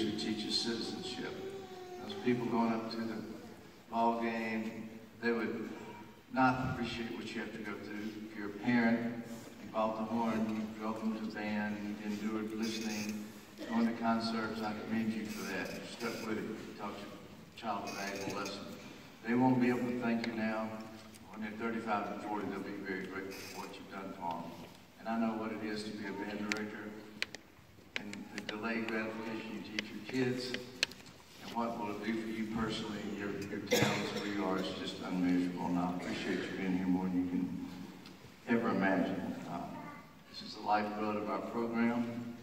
it teaches citizenship. Those people going up to the ball game, they would not appreciate what you have to go through. If you're a parent, you bought the horn, you drove them to the band, you endured listening, going to concerts, I commend you for that. You stuck with it, you taught your child a valuable lesson. They won't be able to thank you now. When they're 35 and 40, they'll be very grateful for what you've done for them. And I know what it is to be a band director delayed gratification you teach your kids and what will it do for you personally, your, your talents, where you are, is just unmeasurable. And I appreciate you being here more than you can ever imagine. Uh, this is the lifeblood of our program,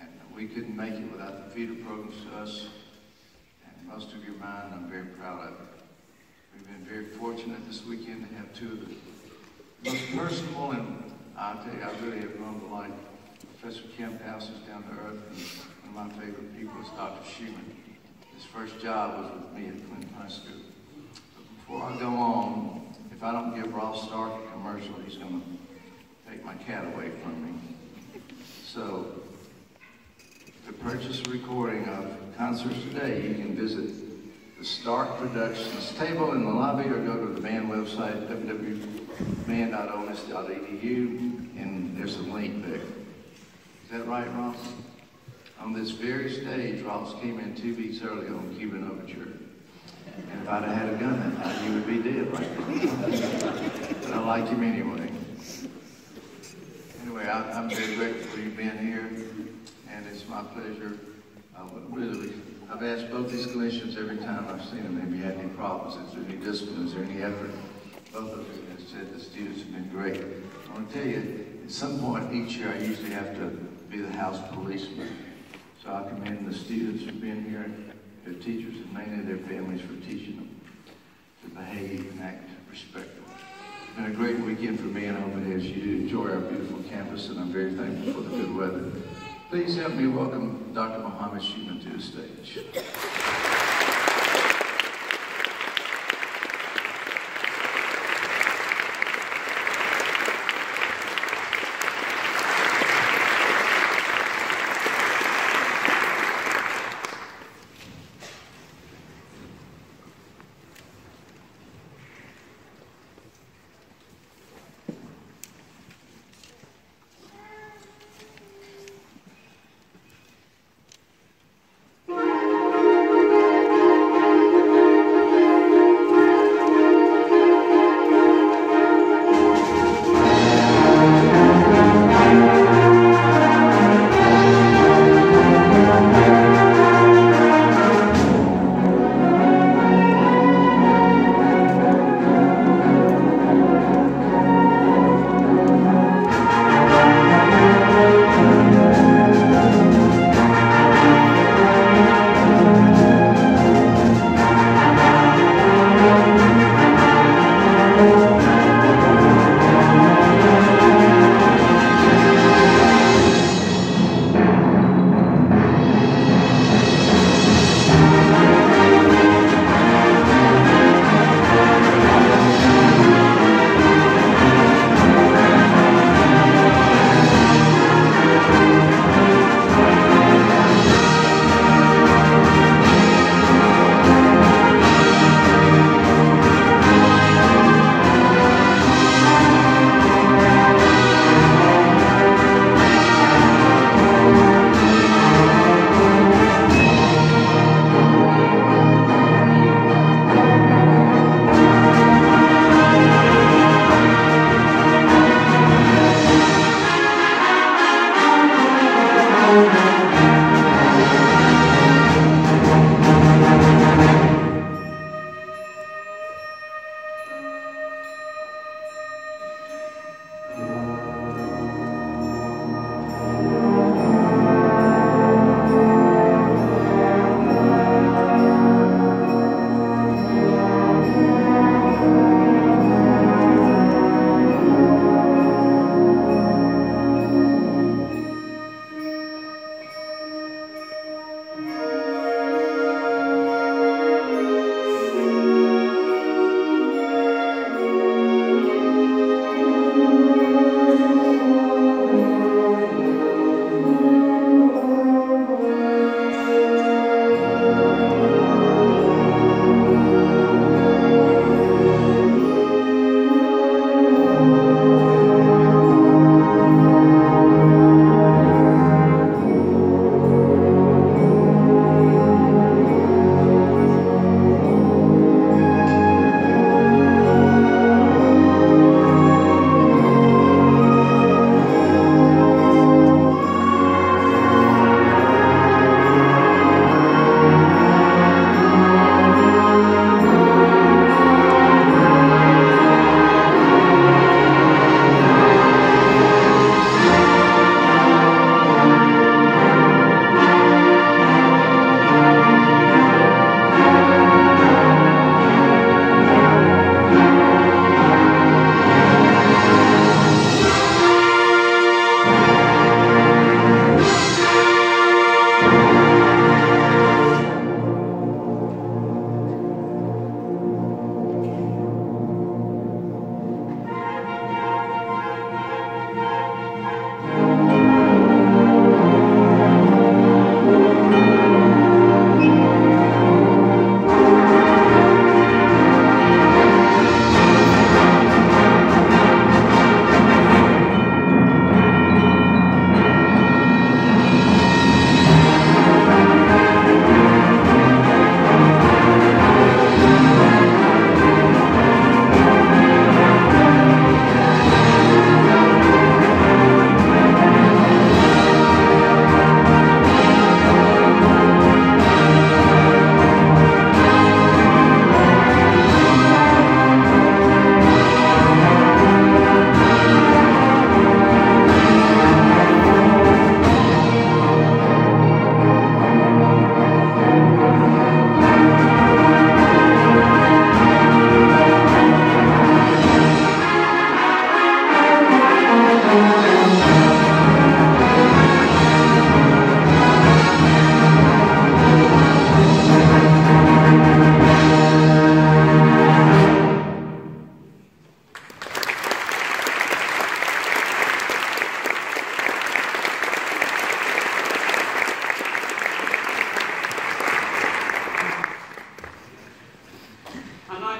and we couldn't make it without the feeder programs to us. And most of your mind, I'm very proud of it. We've been very fortunate this weekend to have two of the most personable and I'll tell you, I really have grown to like Professor Kemp is down to earth, and one of my favorite people is Dr. Schumann. His first job was with me at Clinton High School. But before I go on, if I don't give Ross Stark a commercial, he's going to take my cat away from me. So, to purchase a recording of concerts today, you can visit the Stark Productions table in the lobby or go to the band website, www.band.olemiss.edu, and there's a link there. That right, Ross? On this very stage, Ross came in two weeks early on Cuban Overture. And if I'd have had a gun that night, you would be dead right but I like him anyway. Anyway, I, I'm very grateful for you being here, and it's my pleasure. Would really I've asked both these clinicians every time I've seen them, have you had any problems? Is there any discipline? Is there any effort? Both of them have said the students have been great. I want to tell you, at some point each year I usually have to be the house policeman. So I commend the students who've been here, their teachers, and mainly their families for teaching them to behave and act respectfully. It's been a great weekend for me, and I hope it has you. Enjoy our beautiful campus, and I'm very thankful for the good weather. Please help me welcome Dr. Mohammed Schumann to the stage.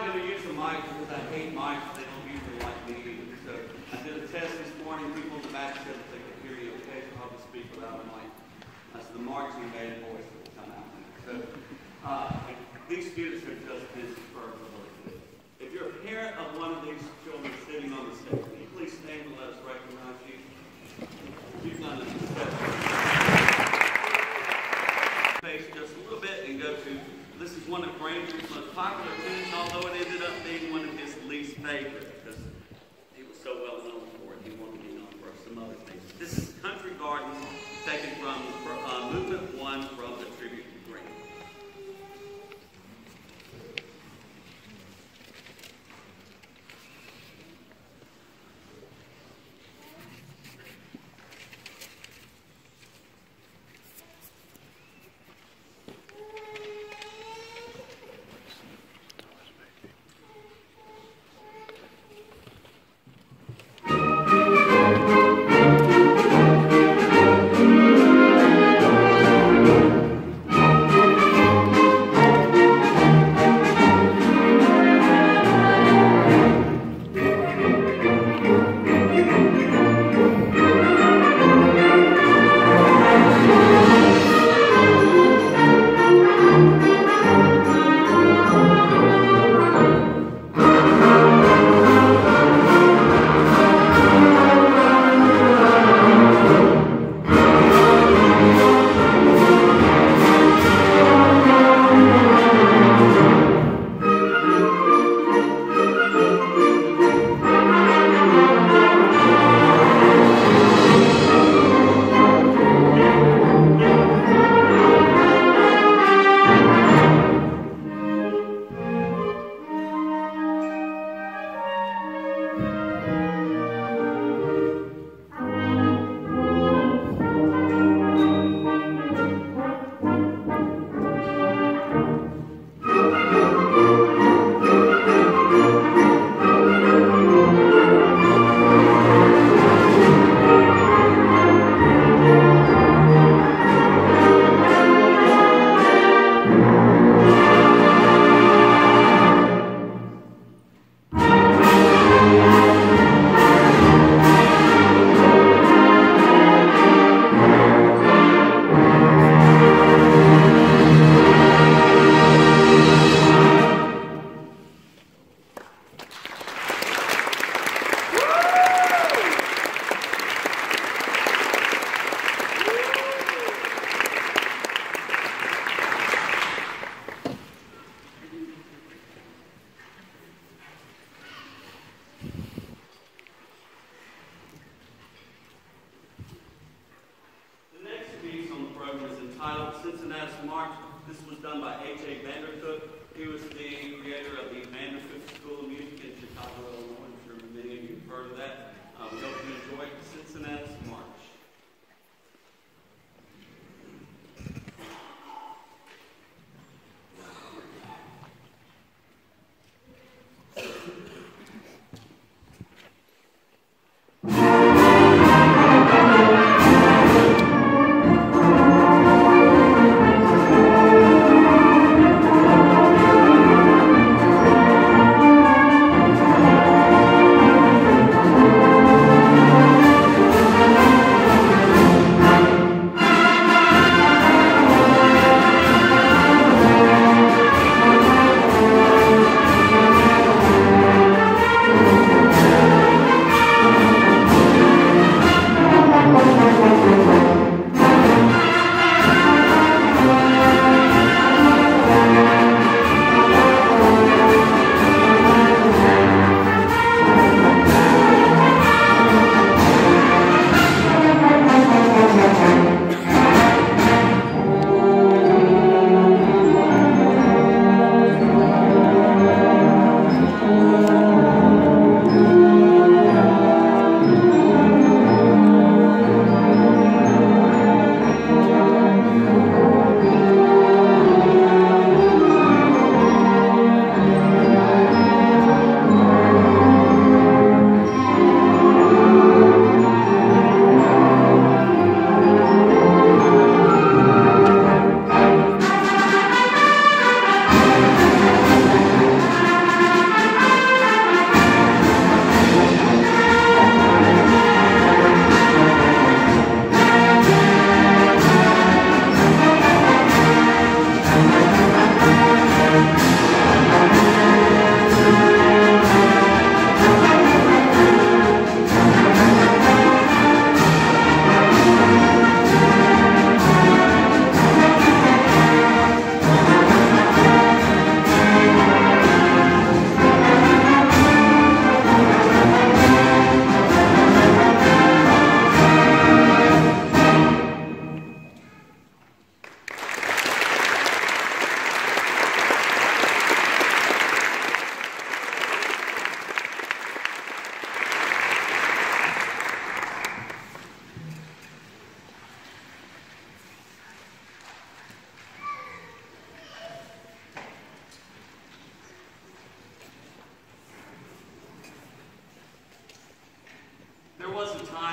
not going to use the mic because I hate mics. They don't usually like me either. So I did a test this morning. People in the back said that they could hear you okay, so I'll just speak without a mic. That's the marching band voice that will come out. So uh, these students are just busy. If you're a parent of one of these children sitting on the stage, can you please stand and let us recognize you? You've done a is one of Grainger's most popular tunes, although it ended up being one of his least favorite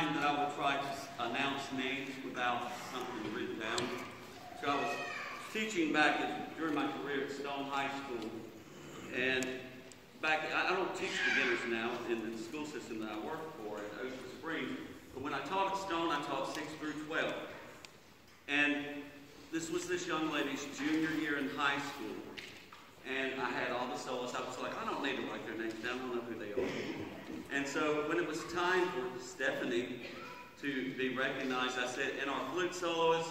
that I would try to announce names without something written down. So I was teaching back at, during my career at Stone High School, and back, I don't teach beginners now in the school system that I work for at Ocean Springs, but when I taught at Stone, I taught 6 through 12. And this was this young lady's junior year in high school, and I had all the solos. I was like, I don't need to write their names down, I don't know who they are. And so when it was time for Stephanie to be recognized, I said, and our flute soloist,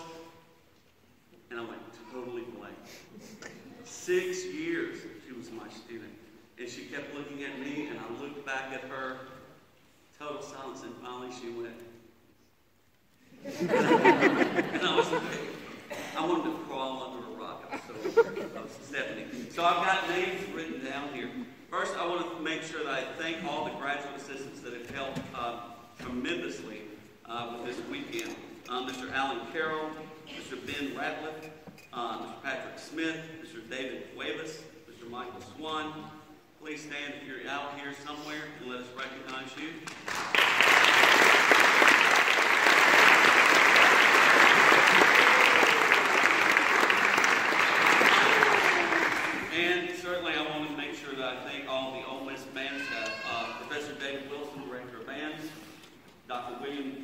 and I went totally blank. Six years she was my student. And she kept looking at me, and I looked back at her, total silence, and finally she went. and I was like, I wanted to crawl under a rock. I was so I was Stephanie. So I've got names written down here. First, I want to make sure that I thank all the graduate assistants that have helped uh, tremendously uh, with this weekend. Uh, Mr. Alan Carroll, Mr. Ben Ratliff, uh, Mr. Patrick Smith, Mr. David Cuevas, Mr. Michael Swan. Please stand if you're out here somewhere and let us recognize you. And certainly I want to make sure that I thank all the Ole Miss band staff. Uh, Professor David Willson, Director of Bands, Dr. William